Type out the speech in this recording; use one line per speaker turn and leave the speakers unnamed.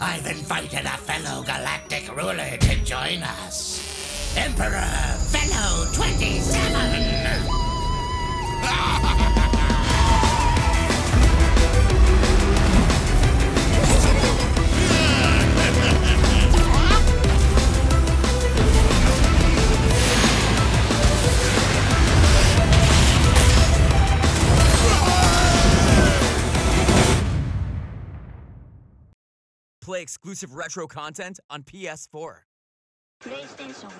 I've invited a fellow galactic ruler to join us. Emperor
Play exclusive retro content on PS4.
PlayStation.